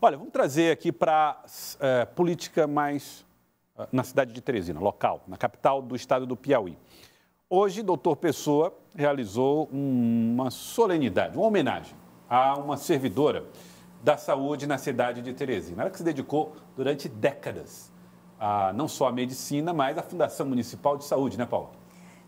Olha, vamos trazer aqui para é, política mais uh, na cidade de Teresina, local, na capital do estado do Piauí. Hoje, doutor Pessoa realizou uma solenidade, uma homenagem a uma servidora da saúde na cidade de Teresina. Ela que se dedicou durante décadas a não só a medicina, mas a Fundação Municipal de Saúde, né, Paulo?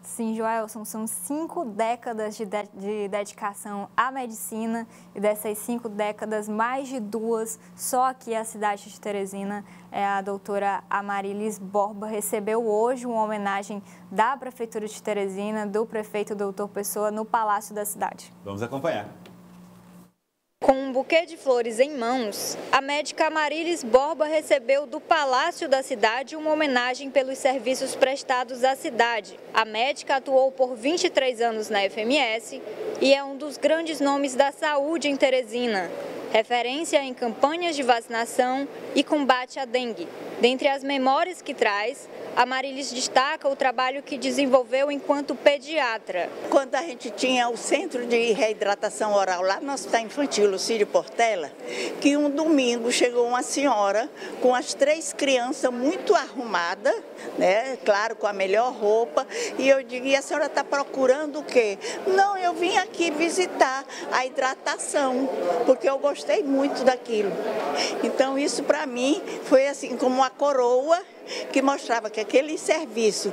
Sim, Joelson, são cinco décadas de, de, de, dedicação à medicina e dessas cinco décadas, mais de duas, só aqui a cidade de Teresina, é, a doutora Amarilis Borba recebeu hoje uma homenagem da Prefeitura de Teresina, do prefeito doutor Pessoa, no Palácio da Cidade. Vamos acompanhar. Com um buquê de flores em mãos, a médica Amarilis Borba recebeu do Palácio da Cidade uma homenagem pelos serviços prestados à cidade. A médica atuou por 23 anos na FMS e é um dos grandes nomes da saúde em Teresina, referência em campanhas de vacinação e combate à dengue. Dentre as memórias que traz, a Marilis destaca o trabalho que desenvolveu enquanto pediatra. Quando a gente tinha o centro de reidratação oral lá no Hospital Infantil Lucídio Portela, que um domingo chegou uma senhora com as três crianças muito arrumadas, né? claro, com a melhor roupa, e eu digo, e a senhora está procurando o quê? Não, eu vim aqui visitar a hidratação, porque eu gostei muito daquilo. Então isso para mim foi assim como uma coroa que mostrava que aquele serviço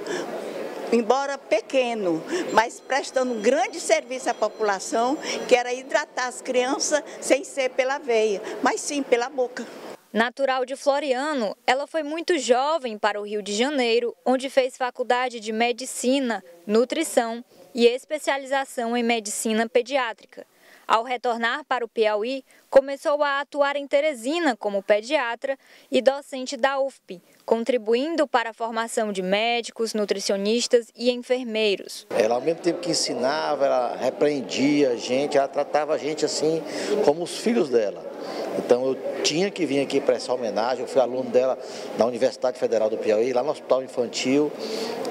embora pequeno, mas prestando um grande serviço à população, que era hidratar as crianças sem ser pela veia, mas sim pela boca. Natural de Floriano, ela foi muito jovem para o Rio de Janeiro, onde fez faculdade de medicina, nutrição e especialização em medicina pediátrica. Ao retornar para o Piauí, começou a atuar em Teresina como pediatra e docente da UFP, contribuindo para a formação de médicos, nutricionistas e enfermeiros. Ela, ao mesmo tempo que ensinava, ela repreendia a gente, ela tratava a gente assim como os filhos dela. Então eu tinha que vir aqui para essa homenagem. Eu fui aluno dela na Universidade Federal do Piauí, lá no Hospital Infantil.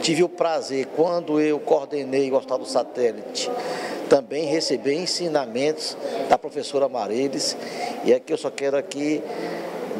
Tive o prazer, quando eu coordenei o Hospital do Satélite, também receber ensinamentos da professora Mariles. E aqui eu só quero aqui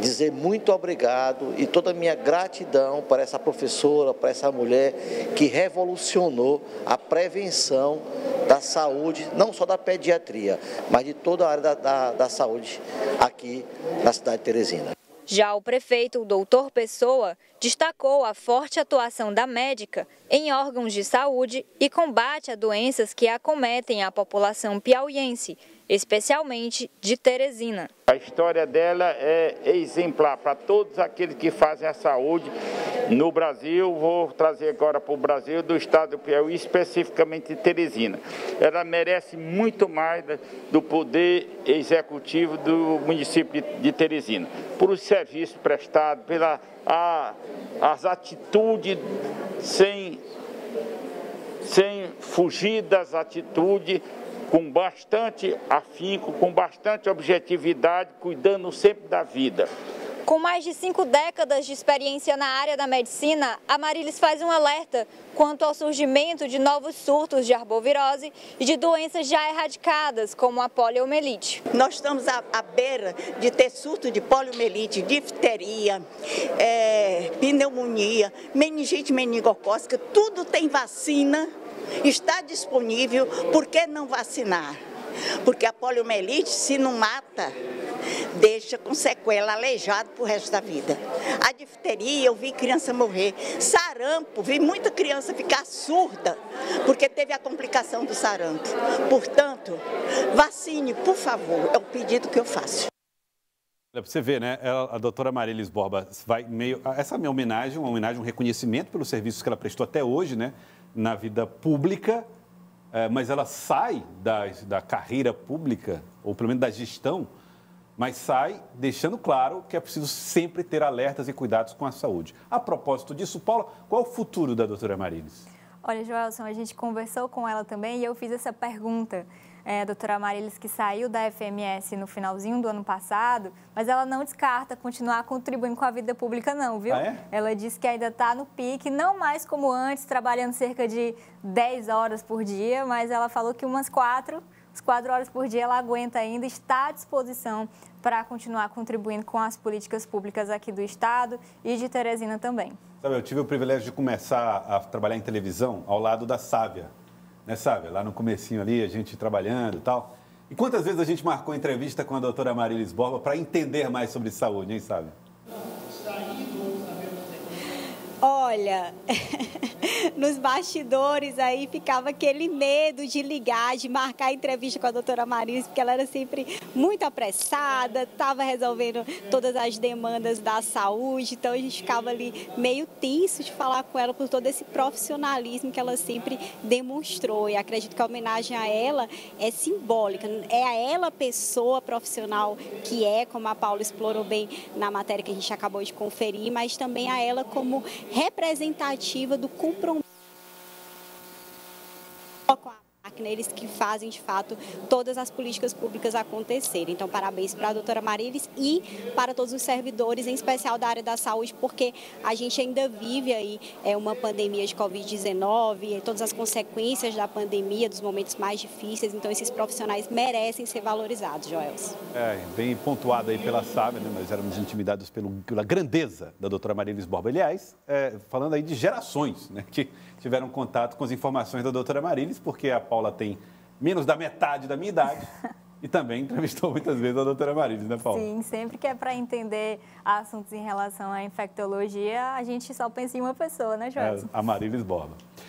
dizer muito obrigado e toda a minha gratidão para essa professora, para essa mulher que revolucionou a prevenção da saúde, não só da pediatria, mas de toda a área da, da, da saúde aqui na cidade de Teresina. Já o prefeito, o doutor Pessoa, destacou a forte atuação da médica em órgãos de saúde e combate a doenças que acometem a população piauiense, especialmente de Teresina. A história dela é exemplar para todos aqueles que fazem a saúde no Brasil. Vou trazer agora para o Brasil, do estado do Piauí, especificamente de Teresina. Ela merece muito mais do poder executivo do município de Teresina, por os serviços prestados, pela a, as atitudes sem, sem fugir das atitudes com bastante afinco, com bastante objetividade, cuidando sempre da vida. Com mais de cinco décadas de experiência na área da medicina, a Marilis faz um alerta quanto ao surgimento de novos surtos de arbovirose e de doenças já erradicadas, como a poliomielite. Nós estamos à, beira de ter surto de poliomielite, difteria, é, pneumonia, meningite meningocócica, tudo tem vacina Está disponível, por que não vacinar? Porque a poliomielite, se não mata, deixa com sequela aleijado para o resto da vida. A difteria, eu vi criança morrer. Sarampo, vi muita criança ficar surda, porque teve a complicação do sarampo. Portanto, vacine, por favor, é o pedido que eu faço. Você ver, né? a doutora Marilis Borba vai meio. Essa é minha homenagem, uma homenagem, um reconhecimento pelos serviços que ela prestou até hoje, né? na vida pública, é, mas ela sai da, da carreira pública, ou pelo menos da gestão, mas sai deixando claro que é preciso sempre ter alertas e cuidados com a saúde. A propósito disso, Paula, qual é o futuro da doutora Marilis? Olha, Joelson, a gente conversou com ela também e eu fiz essa pergunta é, a doutora Marilis, que saiu da FMS no finalzinho do ano passado, mas ela não descarta continuar contribuindo com a vida pública, não, viu? Ah, é? Ela disse que ainda está no pique, não mais como antes, trabalhando cerca de 10 horas por dia, mas ela falou que umas quatro, quatro horas por dia ela aguenta ainda, está à disposição para continuar contribuindo com as políticas públicas aqui do Estado e de Teresina também. Sabe, eu tive o privilégio de começar a trabalhar em televisão ao lado da Sávia, né, Sávia? Lá no comecinho ali, a gente trabalhando e tal. E quantas vezes a gente marcou entrevista com a doutora Marilis Borba para entender mais sobre saúde, hein, Sávia? Olha, nos bastidores aí ficava aquele medo de ligar, de marcar entrevista com a doutora Marisa, porque ela era sempre muito apressada, estava resolvendo todas as demandas da saúde, então a gente ficava ali meio tenso de falar com ela por todo esse profissionalismo que ela sempre demonstrou. E acredito que a homenagem a ela é simbólica, é a ela pessoa profissional que é, como a Paula explorou bem na matéria que a gente acabou de conferir, mas também a ela como representativa do compromisso máquina, eles que fazem de fato todas as políticas públicas acontecerem. Então, parabéns para a doutora Marilis e para todos os servidores, em especial da área da saúde, porque a gente ainda vive aí é, uma pandemia de Covid-19, todas as consequências da pandemia, dos momentos mais difíceis. Então, esses profissionais merecem ser valorizados, Joels. É, bem pontuado aí pela SAB, né? nós éramos intimidados pelo, pela grandeza da doutora Marilis Borba. Aliás, é, falando aí de gerações, né? Que tiveram contato com as informações da doutora Marilis, porque a Paula tem menos da metade da minha idade. E também entrevistou muitas vezes a doutora Marilis, né, Paula? Sim, sempre que é para entender assuntos em relação à infectologia, a gente só pensa em uma pessoa, né, Jorge? É, a Marilis Borba.